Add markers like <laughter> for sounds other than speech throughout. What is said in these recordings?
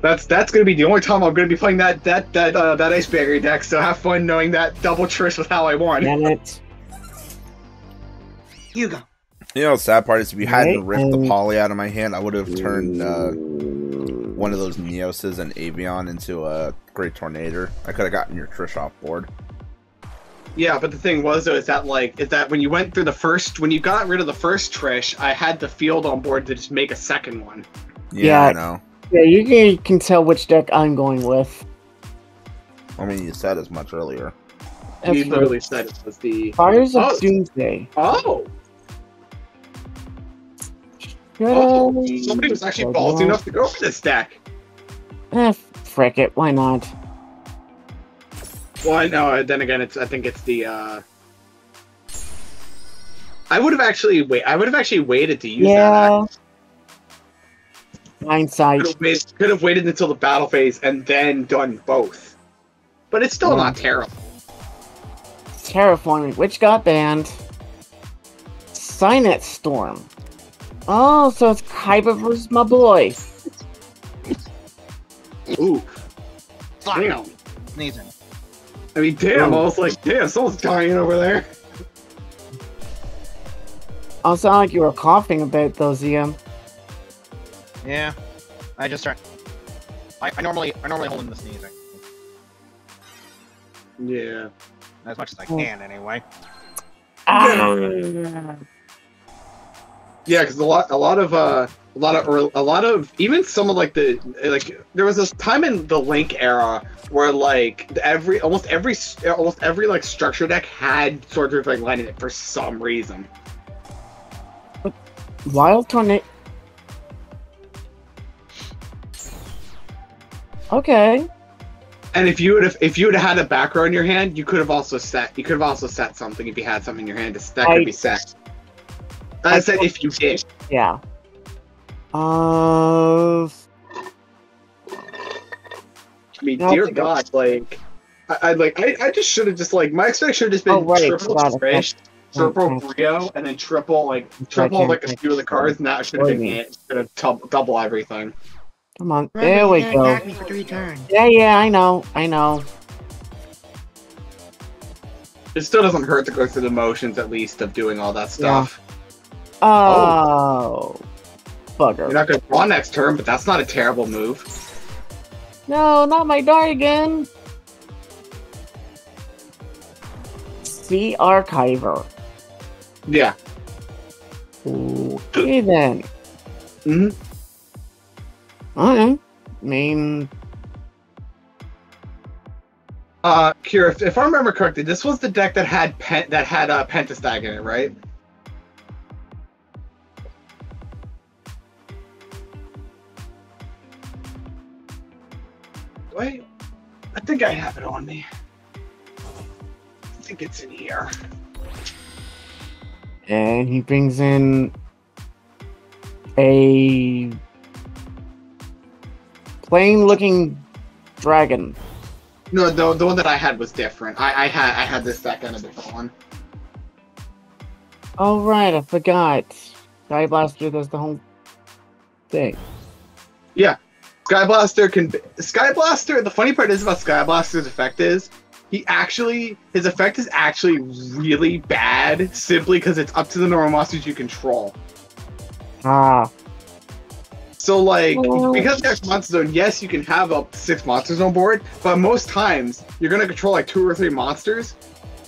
That's that's gonna be the only time I'm gonna be playing that that that uh, that ice barrier deck. So have fun knowing that double Trish was how I won. Damn it. You go. You know, the sad part is if you hadn't Right, ripped the poly out of my hand, I would have turned uh, one of those Neoses and Avian into a Great Tornado. I could have gotten your Trish off board. Yeah, but the thing was though is that like is that when you went through the first when you got rid of the first Trish, I had the field on board to just make a second one. Yeah, Yeah. I know. Yeah, you can, you can tell which deck I'm going with. I mean, you said as much earlier. That's you right. literally said it was the Fires of Oh. Doomsday. oh oh somebody was actually Well, ballsy enough to go for this deck. Eh, frick it, why not? Well, I know. Then again, it's I think it's the. uh I would have actually wait. I would have actually waited to use that. Yeah. Hindsight. Could have, made, could have waited until the battle phase and then done both. But it's still Yeah. not mm-hmm. terrible. Terraforming, which got banned. Cynet Storm. Oh, so it's Kaiba versus my boy. Ooh, Fuck. damn. Sneezing. I mean, damn. I was like, damn, someone's dying over there. Oh, sound like you were coughing a bit, though, ZM. Yeah. I just start. I, I normally I normally hold in the sneezing Yeah. as much as I Hmm. can anyway. Ah. Yeah, because a lot, a lot of, uh, a lot of, a lot of, even some of like the, like, there was this time in the Link era where like every, almost every, almost every like structure deck had Sword of like Lightning in it for some reason. Wild Tornado. Okay. And if you would have, if you would have had a back row in your hand, you could have also set, you could have also set something if you had something in your hand. That I- could be set. I, I said if you did. Yeah. Uh. I mean, dear it's a good- God, like, I, I like, I, I just should have just like, my expect should have just been Oh, right, triple Trish, triple Okay. Brio, and then triple like triple like a few of the cards, and that should have been it. Should have double everything. Come on. There we go. can't attack me for three turns. Yeah, yeah, I know. I know. It still doesn't hurt to go through the motions at least of doing all that stuff. Oh. You're not going to draw next turn, but that's not a terrible move. No, not my Dargan. Sea Archiver. Yeah. Okay then. hmm Alright. I mean, Uh, Kira, if, if I remember correctly, this was the deck that had pen that had uh, Pentestag in it, right? Wait, I think I have it on me. I think it's in here. and he brings in a plain looking dragon. No, the, the one that I had was different. I, I had I had this deck and a different one. Oh right, I forgot. Sky Blaster does the whole thing. Sky Blaster can Sky Blaster. The funny part is about Sky Blaster's effect is he actually his effect is actually really bad simply because it's up to the normal monsters you control. Ah, So like Oh. because there's monster zone, yes, you can have up six monsters on board, but most times you're gonna control like two or three monsters,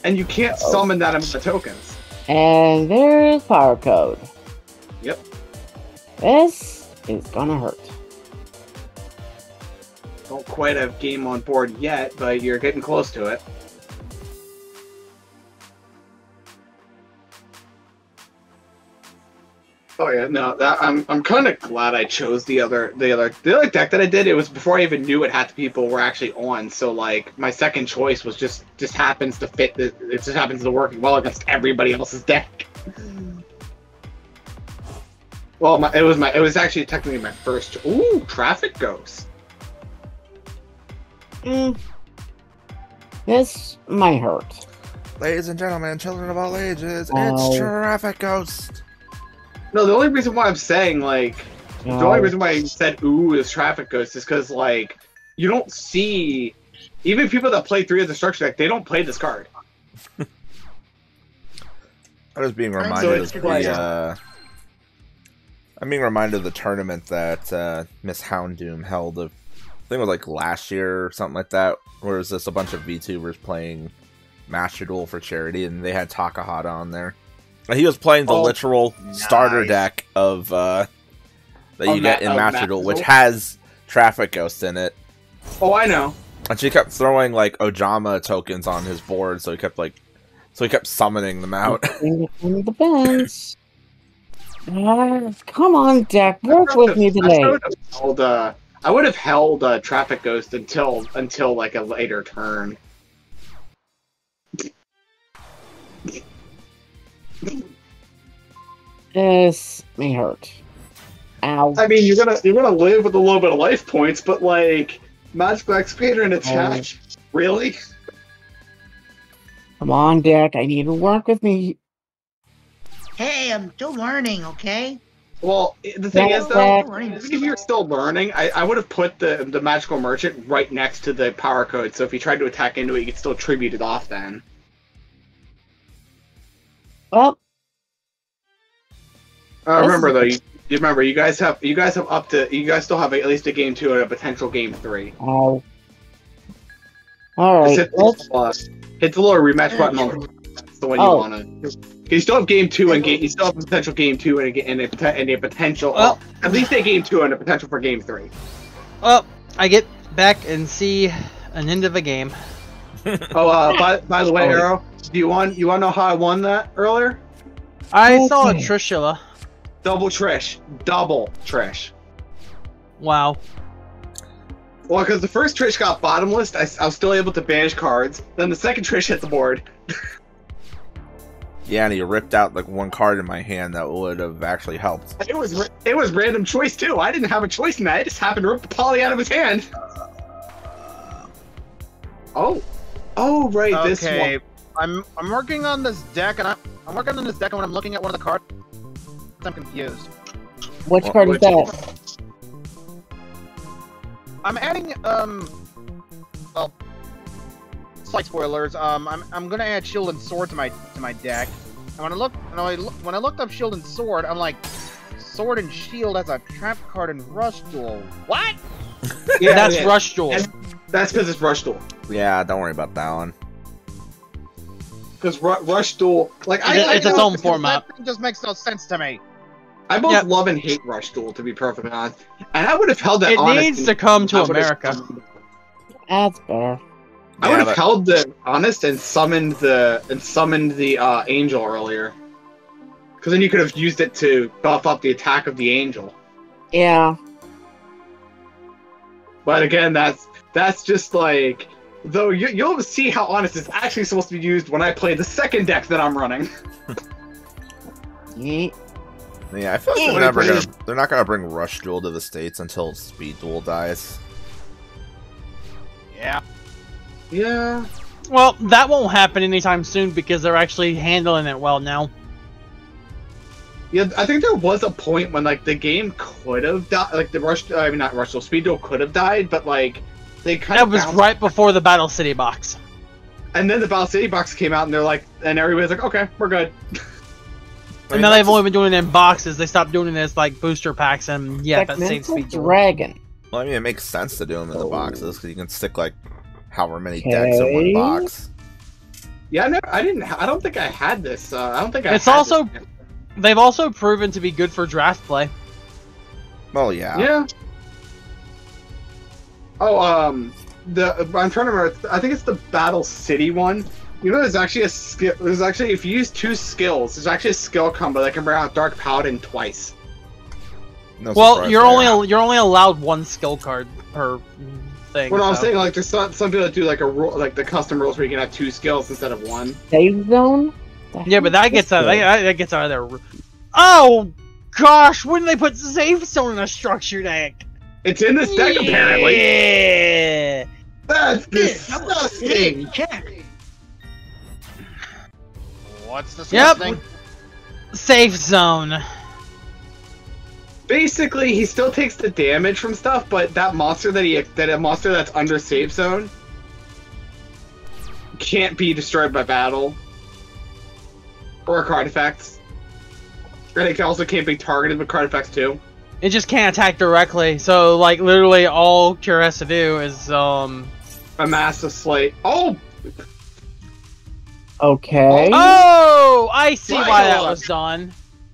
and you can't Uh-oh. summon that amount of tokens. and there's power code. Yep. This is gonna hurt. Don't quite have game on board yet, but you're getting close to it. Oh yeah, no, that I'm I'm kind of glad I chose the other the other the other deck that I did. It was before I even knew what half the people were actually on. So like my second choice was just just happens to fit the it just happens to work well against everybody else's deck. Well, my, it was my it was actually technically my first. Ooh, traffic ghost. Mm. This might hurt. Ladies and gentlemen, children of all ages, Oh. it's Traffic Ghost. No, the only reason why I'm saying like The only reason why I said ooh is traffic ghost is because like you don't see even people that play three of the structure deck, they don't play this card. <laughs> I was being So reminded it's of the. Uh, I'm being reminded of the tournament that uh, Miss Houndoom held. Of, I think it was like last year or something like that. Where it was just a bunch of VTubers playing Master Duel for charity, and they had Takahata on there. And he was playing the Oh, literal starter deck of uh, that Of you get Ma- in of Master Master Duel, which has Traffic Ghost in it. Oh, I know. And she kept throwing like Ojama tokens on his board, so he kept like, so he kept summoning them out. <laughs> The fence. Ah, come on, deck. Work with me would've- I today. would have held, uh, I would have held uh, traffic ghost until until like a later turn. This may hurt. Ow. I mean, you're gonna you're gonna live with a little bit of life points, but like magical excavator and oh. attach, really? Come on, deck. I need to work with me. Hey, I'm still learning, okay? Well, the thing That's is though, that- even if you're still learning, I, I would have put the the magical merchant right next to the power code, so if you tried to attack into it, you could still tribute it off then. Well, Uh, This remember though, you, you remember you guys have you guys have up to you guys still have at least a game two and a potential game three. ow. All Just right. hit, Let's, uh, hit the little rematch button on that's the one you Oh. want to. You still have game two and game. You still have a potential game two and a, and a, and a potential. Well- at least a game two and a potential for game three. Well, I get back and see an end of a game. Oh, uh, by, by the way, <laughs> Oh. Arrow, do you want you want to know how I won that earlier? I saw a Okay. Trishula. Double Trish, double Trish. Wow. Well, because the first Trish got bottomless, I, I was still able to banish cards. Then the second Trish hit the board. <laughs> Yeah, and he ripped out like one card in my hand that would have actually helped. It was it was random choice too. I didn't have a choice in that. I just happened to rip the poly out of his hand. Uh, oh, oh right, this one. I'm I'm working on this deck, and I'm, I'm working on this deck, and when I'm looking at one of the cards, I'm confused. which Well, card is that? I'm adding um, well, slight spoilers. Um, I'm I'm gonna add shield and sword to my to my deck. And when I look when I look, when I looked up shield and sword, I'm like, sword and shield has a trap card in rush duel. What? Yeah, That's yeah. Rush Duel. And- That's because it's Rush Duel. Yeah, don't worry about that one. Because Ru- Rush Duel, like I, It's- I it's its know- own format. That thing just makes no sense to me. I both Yep. love and hate Rush Duel, to be perfectly honest. And I would have held that. It honest needs to come to America. That's better. I would have but- held the honest and summoned the and summoned the uh, angel earlier. Because then you could have used it to buff up the attack of the angel. Yeah. But again, that's that's just like though you, you'll see how honest is actually supposed to be used when I play the second deck that I'm running. <laughs> Yeah, I feel like they're never gonna they're not gonna bring Rush Duel to the states until Speed Duel dies. Yeah. Yeah. Well, that won't happen anytime soon because they're actually handling it well now. Yeah, I think there was a point when like the game could have died, like the rush. I mean, not rush. Speed Duel could have died, but like they kind That of was bounced- right before the Battle City box. And then the Battle City box came out, and they're like, and everybody's like, okay, we're good. I <laughs> And mean, now they've only been doing it in boxes. They stopped doing it as like booster packs, and yeah, that saves Segmental speed. Dragon. Well, I mean, it makes sense to do them in the boxes because you can stick like however many decks in one box. Yeah, I never, I didn't, I don't think I had this. Uh, I don't think I. It's had also- this. They've also proven to be good for draft play. Well, yeah. Yeah. Oh, um, the I'm trying to remember. I think it's the Battle City one. You know, there's actually a skill. There's actually if you use two skills, there's actually a skill combo that can bring out Dark Paladin twice. No well, you're there. only you're only allowed one skill card per thing. Well, no, I'm saying like there's some, some people that do like a rule, like the custom rules where you can have two skills instead of one. Save zone? The Yeah, but heck that is gets out. That, that gets out of there. Oh gosh, wouldn't they put safe zone in a structure deck? It's in this deck apparently. Yeah. That's This, that was disgusting. check. What's Yep. Safe zone. basically he still takes the damage from stuff, but that monster that he that a monster that's under safe zone can't be destroyed by battle or card effects. And it also can't be targeted with card effects too. It just can't attack directly. So like literally all Cure has to do is um. A massive slate. Oh, Okay. Oh, I see why that was done.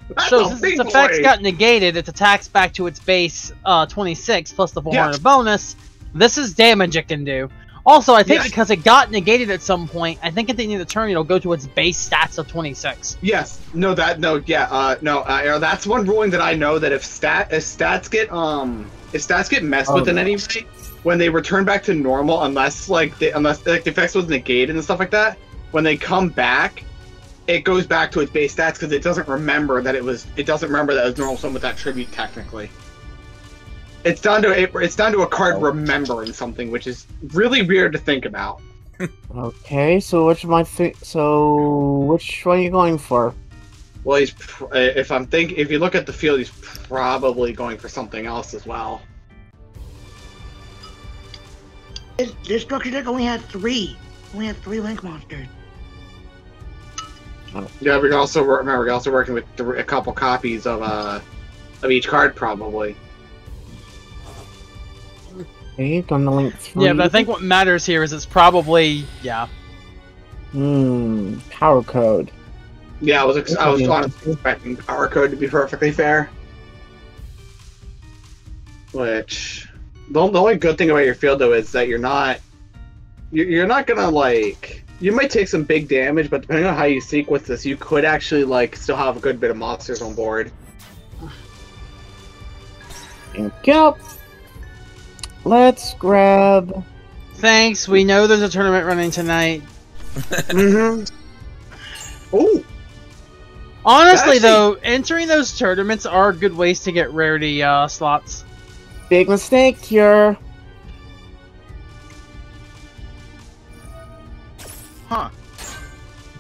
that's So a since its effects boy. got negated, its attacks back to its base uh 26 plus the 400 Yes. bonus. This is damage it can do. Also, I think Yes. because it got negated at some point, I think at the end of the turn it'll go to its base stats of 26. Yes. No. That. No. Yeah. Uh. No. Uh, that's one ruling that I know that if stat if stats get um if stats get messed Oh, with in any way, when they return back to normal, unless like they, unless like the effects was negated and stuff like that, when they come back, it goes back to its base stats because it doesn't remember that it was it doesn't remember that it was normal sum with that tribute technically. It's down to it, it's down to a card Oh. remembering something, which is really weird to think about. Okay. So which my fi- so which one are you going for? Well, he's pr- uh, if I'm think if you look at the field, he's probably going for something else as well. This, this structure deck only had three. Only has three link monsters. Yeah, we can also wor- remember we're also working with th- a couple copies of uh of each card probably. Okay, gonna link three. Yeah, but I think what matters here is it's probably yeah. Hmm. Power code. Yeah, I was ex- I was Okay. honestly expecting Power Code to be perfectly fair. Which the, the only good thing about your field though is that you're not you're, you're not gonna like you might take some big damage, but depending on how you sequence this, you could actually like still have a good bit of monsters on board. Thank you. Let's grab. Thanks. We know there's a tournament running tonight. mm-hmm. Oh, Honestly, Actually- though, entering those tournaments are good ways to get rarity uh, slots. Big mistake here. Huh.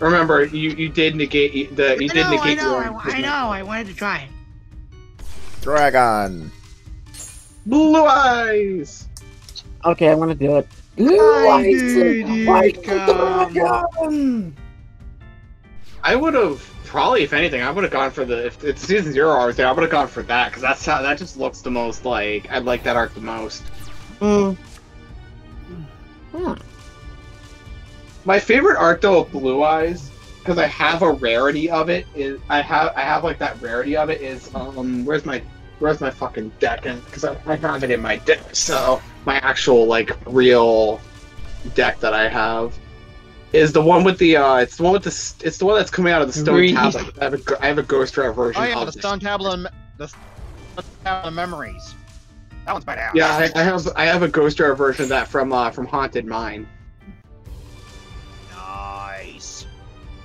remember you you did negate the you I did know, I negate know, your I, I know. I wanted to try it. Dragon. Blue eyes. Okay, I'm gonna do it. Blue I eyes. White come. dragon. I would have probably, if anything, I would have gone for the if it's season zero I was there. I would have gone for that because that's how that just looks the most like I like that arc the most. Hmm. Hmm. My favorite arc though of Blue Eyes because I have a rarity of it is I have I have like that rarity of it is um where's my where's my fucking deck and because I, I have it in my deck so my actual like real deck that I have is the one with the uh it's the one with the it's the one that's coming out of the stone Reed. tablet. I have a go- I have a Ghost Rare version Oh yeah, of the stone tablet, me- the stone tablet of memories. That one's badass. Yeah, I, I have I have a Ghost Rare version of that from uh, from Haunted Mine.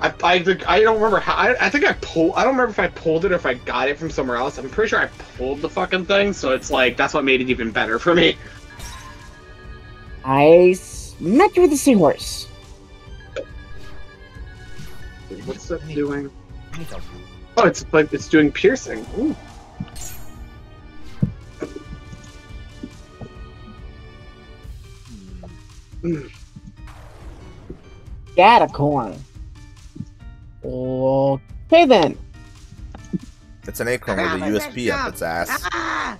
I, I, I don't remember how. I, I think I pulled. I don't remember if I pulled it or if I got it from somewhere else. I'm pretty sure I pulled the fucking thing, so it's like that's what made it even better for me. I smacked you with the seahorse. What's that doing? Oh, it's like it's doing piercing. Ooh. Gatacorn. Okay then. It's an acorn with a USB up its ass. Ah!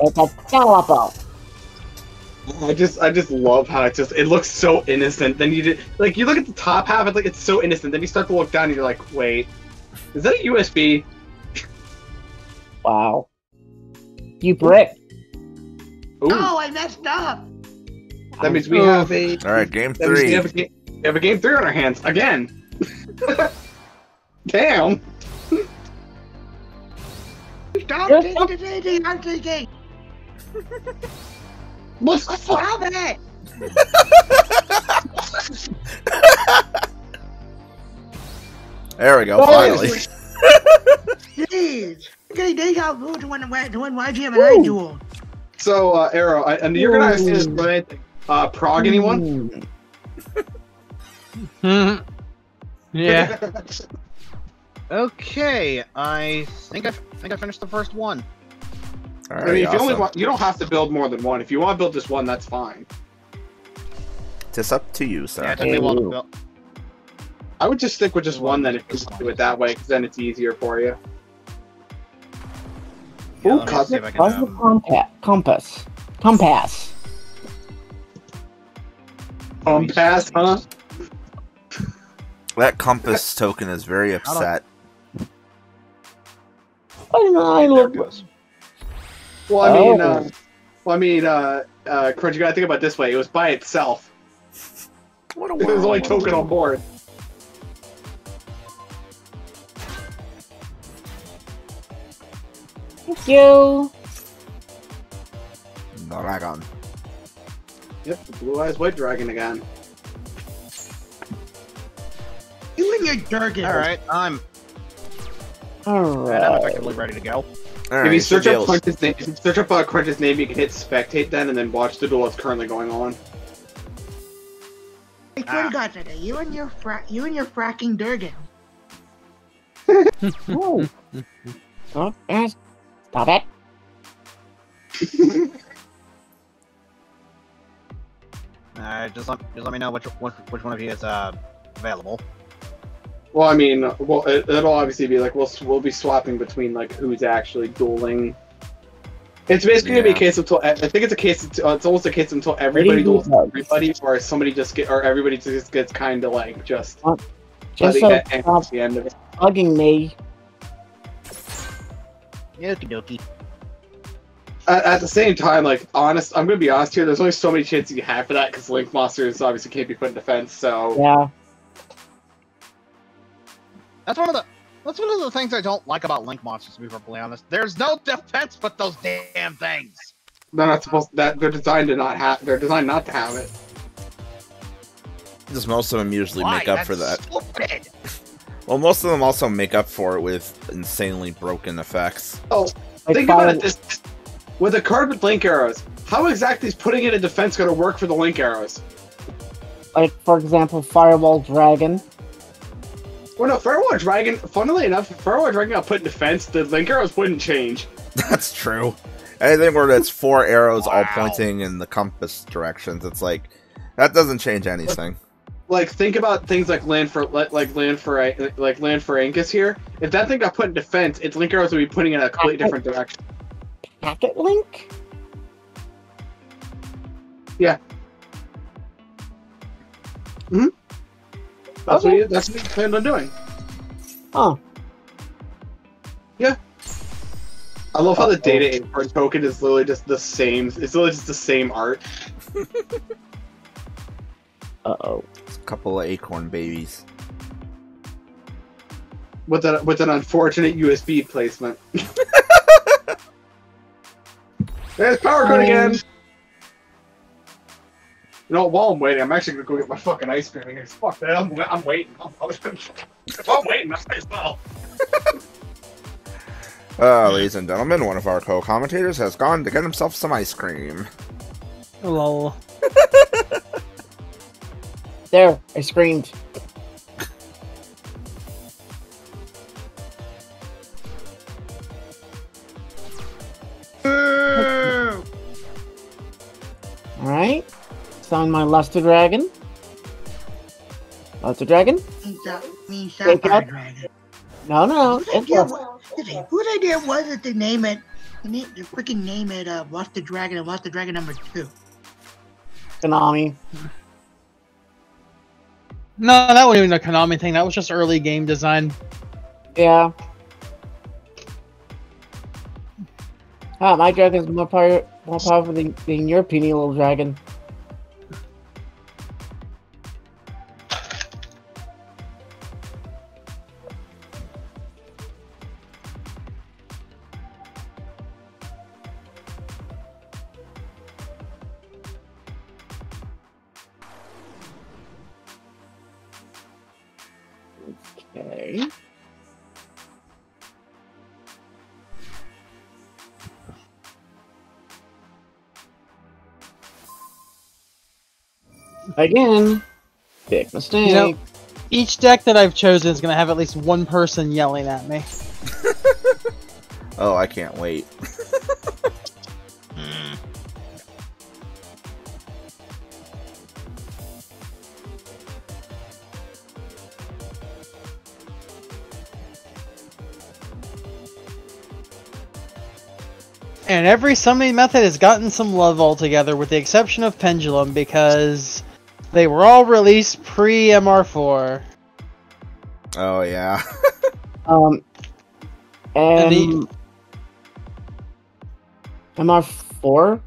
It's a Calipo. I just I just love how it just it looks so innocent. Then you did like you look at the top half, it's like it's so innocent. Then you start to look down and you're like, wait, is that a USB? <laughs> Wow. You brick. Ooh, Oh, I messed up. that means we Oh. have a All right, game that means we three. have a game, we have a game three on our hands again. <laughs> Damn. Stop Yes, taking the thing I'm taking. Let's Stop it. There we go. Oh, Finally. Jeez. Okay, they got moved to win, to win YGM and I duel. So, uh, Arrow, I, and you're gonna understand this, right? Uh, prog anyone? <laughs> Yeah. <laughs> Okay, I think I think I finished the first one. All I mean, if you only want, you don't have to build more than one. If you want to build just one, that's fine. It's up to you, sir. Yeah, it took me a while to Ooh. build. I would just stick with just one then if you do it that way, because then it's easier for you. Yeah, Ooh, let me see if I can, Cosmic um, compa- compass. Compass. Um, huh? That compass token is very upset. I know, I there love it. Well, I mean, Oh. uh, well, I mean, uh, uh, Crunch, you gotta think about it this way. It was by itself. What a It was the only world. token on board. Thank you. Dragon. Yep, blue eyes white dragon again. You and your Durgan. All right, I'm All right. I'm effectively ready to go. All if right, you so search up Jails- Crunch's name, if you search up uh, Crunch's name, you can hit spectate then, and then watch the duel that's currently going on. I swear Ah. to God, Santa, you and your fra- you and your fracking Durgan. Ooh. Oh, yes. Stop it. All right, <laughs> just let just let me know which which, which one of you is uh available. Well, I mean, well, it, it'll obviously be like we'll we'll be swapping between like who's actually dueling. It's basically gonna be a case until I think it's a case. Uh, it's almost a case until everybody duels everybody, or somebody just get, or everybody just gets kind of like just. Just by so the, end, not the end of it. bugging me. Okie dokie. At, at the same time, like honest, I'm gonna be honest here. There's only so many chances you have for that because Link monsters obviously can't be put in defense. So Yeah. That's one of the that's one of the things I don't like about Link monsters. To be perfectly honest, there's no defense but those damn things. they're not supposed. That they're designed to not have. They're designed not to have it. Just most of them usually Why? make up That's for that. Stupid. <laughs> Well, most of them also make up for it with insanely broken effects. Oh, like Think about it this with a card with link arrows. How exactly is putting it in defense going to work for the link arrows? like for example, Firewall Dragon. Well, no, Firewall Dragon. Funnily enough, if Firewall Dragon got put in defense, the link arrows wouldn't change. That's true. Anything where it's four arrows all pointing in the compass directions, it's like that doesn't change anything. Like think about things like land for like, like land for like land for Angus here. If that thing got put in defense, its link arrows would be pointing in a completely different direction. Packet Link? Hmm? That's Okay. what you, that's what you planned on doing. Huh. Yeah. I love how the Uh-oh. data import token is literally just the same. It's literally just the same art. <laughs> Uh oh. It's a couple of acorn babies. with an with an unfortunate USB placement. There's power cut again. You know, while I'm waiting, I'm actually gonna go get my fucking ice cream. Because fuck that, I'm, I'm waiting. I'm, I'm, I'm waiting. I might as well. <laughs> Uh, ladies and gentlemen, one of our co-commentators has gone to get himself some ice cream. Lol. <laughs> There, I screamed. My Luster Dragon. Luster Dragon? Means, means Sapphire up. Dragon. No, no, Whose no. It's idea, Luster. was, listen, whose idea was it to name it? To, name, to freaking name it uh, Lost the Dragon and Lost the Dragon number two. Konami. No, that wasn't even a Konami thing. That was just early game design. Yeah. Ah, my dragon's more power, more powerful than, than your puny little dragon. Okay. Again, big mistake. You know- Each deck that I've chosen is gonna have at least one person yelling at me. <laughs> Oh, I can't wait. And every summoning method has gotten some love altogether, with the exception of Pendulum, because they were all released pre MR4. Oh yeah. <laughs> Um, And and MR4.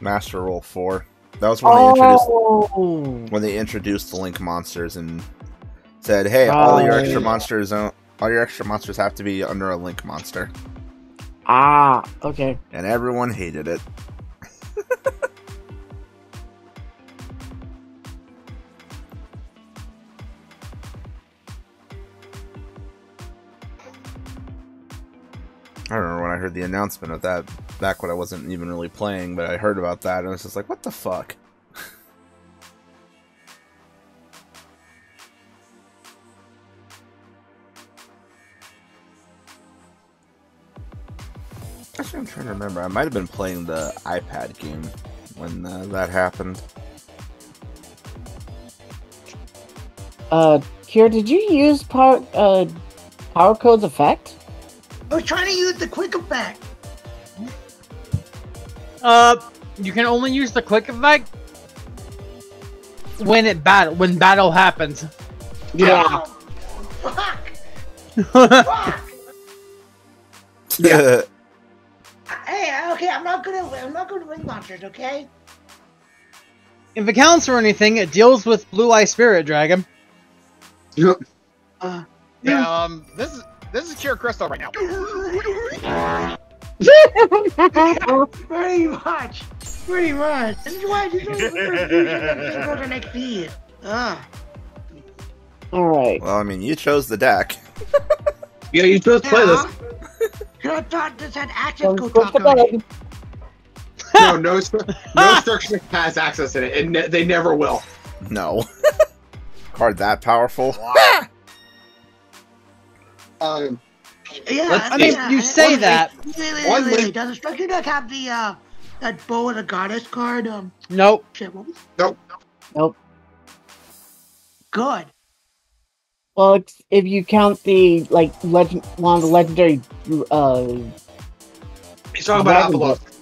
Master Rule Four. That was when they introduced Oh, when they introduced the Link monsters and said, "Hey, all your extra Right. monsters, don't- all your extra monsters have to be under a Link monster," ah, okay. and everyone hated it. <laughs> I remember when I heard the announcement of that back when I wasn't even really playing, but I heard about that and I was just like, "What the fuck." Actually, I'm trying to remember. I might have been playing the iPad game when uh, that happened. Uh, Kira, did you use power uh power code's effect? I was trying to use the quick effect. Uh, you can only use the quick effect when it battle when battle happens. Yeah. Oh, fuck. <laughs> Fuck. <laughs> Yeah. I'm not gonna ring monsters. Okay. if it counts for anything, it deals with Blue Eye Spirit Dragon. Uh. Yeah, um, this is this is Cure Crystal right now. <laughs> Pretty much. Pretty much. This is why this is go to next year. Ugh. All right. well, I mean, you chose the deck. yeah, you just play this. Could have thought this had access Don't No, <laughs> no, no structure has access in it, and ne- they never will. No. <laughs> Card that powerful? <laughs> Um, Yeah, Let's I mean, yeah, you say wait, that. Wait, wait, wait, One wait, Does the structure deck have the uh that bow of the goddess card? Um, Nope. shit. What was nope. good? Well, it's, if you count the like legend, one of the legendary. Uh, He's talking about Dragon Ball. Apollousa.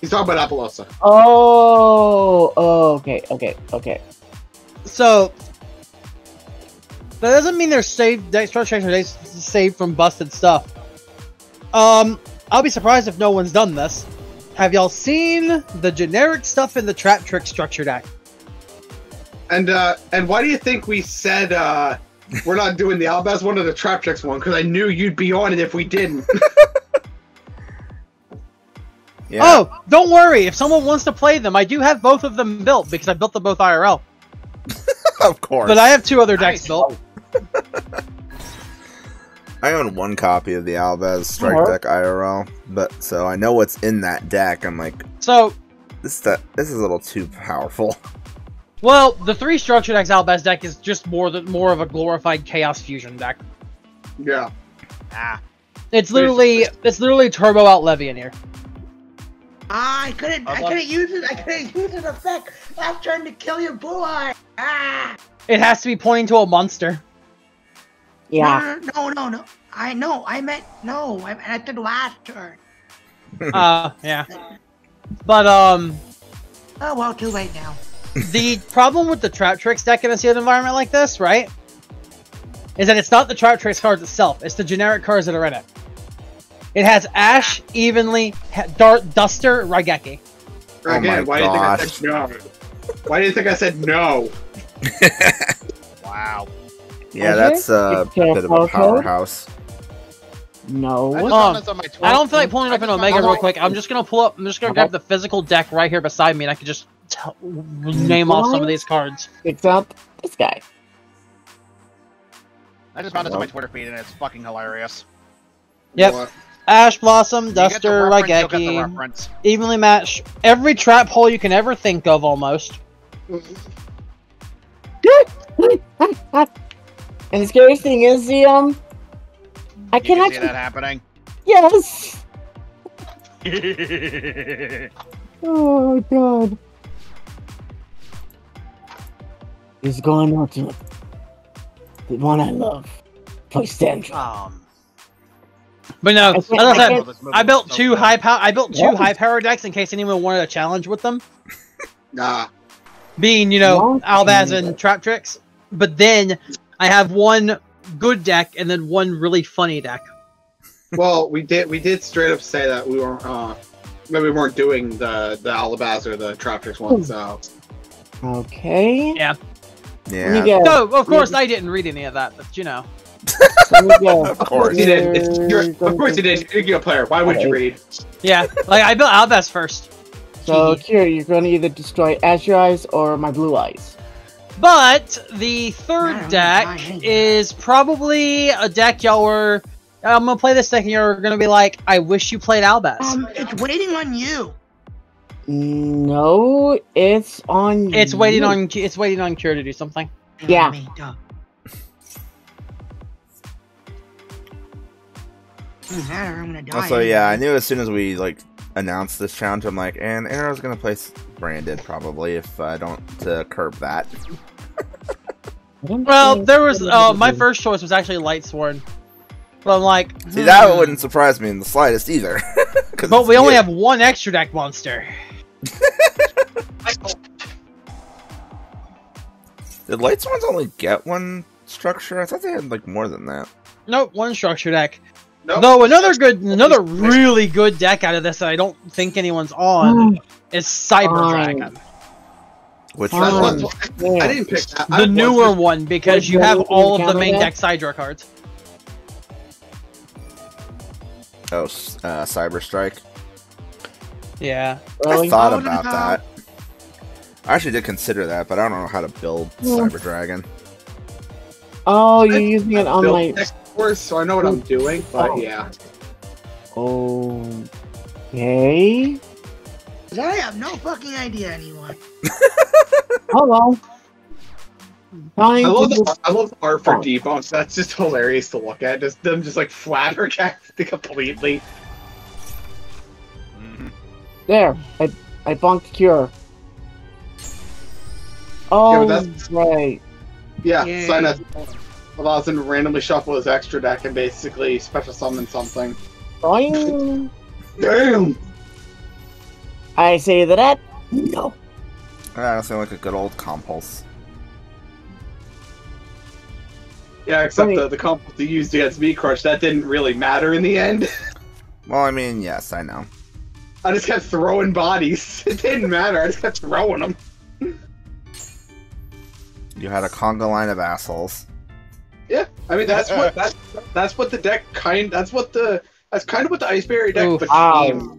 He's talking about Apollousa. oh, oh, okay, okay, okay. So that doesn't mean they're saved. Deck structures are saved from busted stuff. Um, I'll be surprised if no one's done this. Have y'all seen the generic stuff in the Traptrix structure deck? And uh, and why do you think we said uh, we're not doing the Albaz one or the Traptrix one? Because I knew you'd be on it if we didn't. <laughs> Yeah. Oh, don't worry. If someone wants to play them, I do have both of them built because I built them both IRL. <laughs> of course. But I have two other decks Nice. built. I own one copy of the Albaz Strike Alright. Deck IRL, but so I know what's in that deck. I'm like, So, this that this is a little too powerful. <laughs> well, the three structured decks Albaz deck is just more than more of a glorified Chaos Fusion deck. yeah. Ah, It's literally it's literally turbo out Levy in here. Ah, I couldn't. I I'd couldn't use it. I couldn't use an effect. I'm trying to kill your blue eye. Ah. It has to be pointing to a monster. Yeah. No, no, no, no. I know. I meant no. I meant the last turn. <laughs> Uh, yeah. But um, Oh well, too late now. the problem with the Traptrix deck in a sealed environment like this, right, is that it's not the Traptrix cards itself; it's the generic cards that are in it. It has Ash, Evenly, Dart, Duster, Raigeki. Oh Again, my why do you think I gosh. said no? Why do you think I said no? <laughs> wow. yeah, Okay. that's a a bit of a powerhouse. No. I Um, found this on my I don't feel like pulling it up in just Omega real quick. I'm just gonna pull up. I'm just gonna grab the physical deck right here beside me, and I can just tell, name off some of these cards. Except this guy. I just found this on my Twitter feed and it's fucking hilarious. Yep. What? Ash Blossom, You get the Duster, reference, get the Raigeki, evenly matched every trap hole you can ever think of, almost. <laughs> And the scariest thing is the um, I You can can see actually that happening. yes. <laughs> Oh god. He's going out to the one I love. Play Sandra. um, But no, I as I I said, can't- this movie I built two good. high power. I built two What? high power decks in case anyone wanted a challenge with them. Nah. Being, you know, What? Albaz and Traptrix. But then I have one good deck and then one really funny deck. Well, we did we did straight up say that we weren't uh that we weren't doing the the Albaz or the Traptrix one, so Okay. Yeah. Yeah. guess. No, of course I didn't read any of that, but you know. Let me guess. Of course. you did. It's, you're, You're of course you did. You're a player. Why would you read? Yeah, like I built Albaz first. So, Kira, you're going to either destroy Azure Eyes or my Blue Eyes. But the third deck I hate that. is probably a deck y'all were. I'm gonna play this deck and you're gonna be like, I wish you played Albaz. Um, it's waiting on you. No, it's on. it's waiting you. on it's waiting on Cure to do something. Yeah. Me, duh. Hmm, I'm gonna die. Also, yeah, I knew as soon as we like announced this challenge, I'm like, and Arrow's gonna play s- Branded probably if I don't uh, curb that. <laughs> Well, there was uh, my first choice was actually Lightsworn. But I'm like, See, that hmm. wouldn't surprise me in the slightest either. <laughs> But we only you. have one extra deck monster. <laughs> Did Lightsworns only get one structure? I thought they had like more than that. Nope, one structure deck. Nope. Though another good, another really good deck out of this that I don't think anyone's on is Cyber Fine. Dragon, Which Fine. One? Yeah. I didn't pick that. The was newer just- one, because you have all of the main deck? deck Sidra cards. Oh, uh, Cyber Strike. Yeah. I thought about that. I actually did consider that, but I don't know how to build Yeah. Cyber Dragon. Oh, you're using it on built my. next course, so I know what I'm oh. doing. But Oh. yeah, Okay. 'Cause I have no fucking idea anymore. <laughs> Hello. I love the I love the art for Oh. debunks. That's just hilarious to look at. Just them just like flabbergasted <laughs> completely. Mm-hmm. There. I I bonked Cure. Oh, that's- right. Yeah, Yay. sign up allows him to randomly shuffle his extra deck and basically special summon something. Boing. <laughs> Damn. I say that. No. Ah, I sounds like a good old compulse. Yeah, except Right. the the comp they used against me crush that didn't really matter in the end. <laughs> Well, I mean, yes, I know. I just kept throwing bodies. <laughs> It didn't matter. I just kept throwing them. You had a conga line of assholes. Yeah, I mean that's what that's that's what the deck kind. That's what the that's kind of what the Ice Barrier deck Oof. became. Wow.